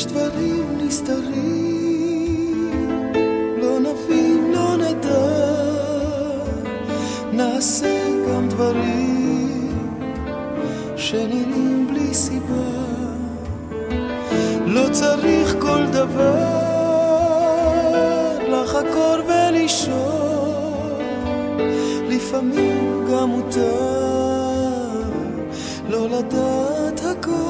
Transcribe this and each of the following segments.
נסתרים, לא נבין, לא נדע, נעשה גם דברים שנראים בלי סיבה. לא צריך כל דבר לחקור ולשאול, לפעמים גם מותר לא לדעת הכל.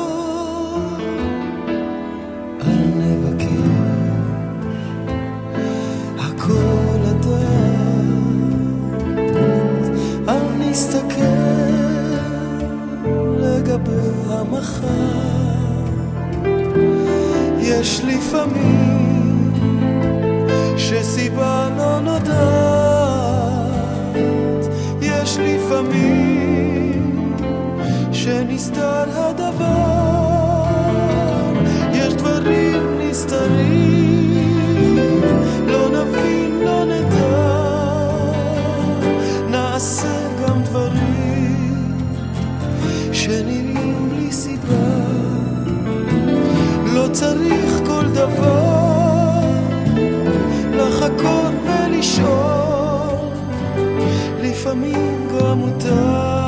אל נסתכל לגבי המחר. יש לפעמים שסיבה לא נודעת, יש לפעמים שנסתר הדבר, יש דברים נסתרים, צריך כל דבר לחכות ולשאול, לפעמים גם מותר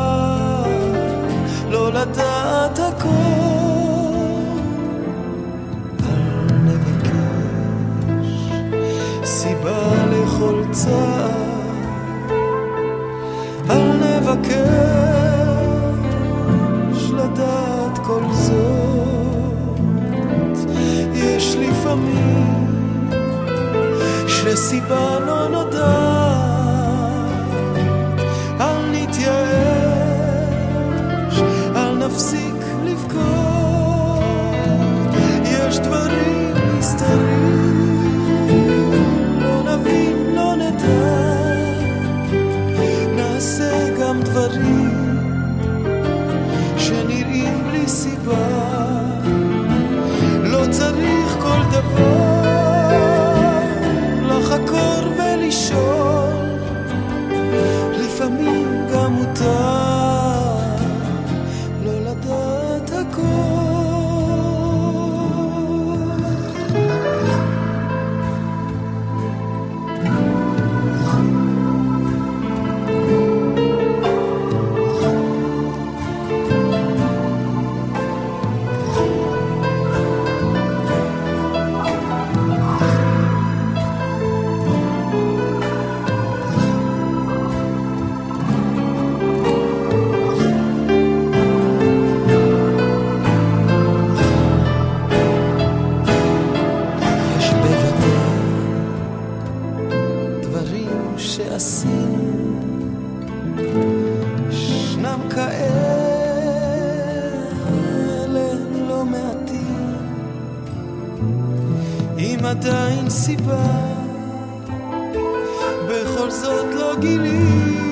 לא לדעת הכל. אל נבקש סיבה לכל צער, שסיבה לא נודעת, שעשינו, ישנם כאלה לא מעטים, אם עדיין סיבה, בכל זאת לא גילינו,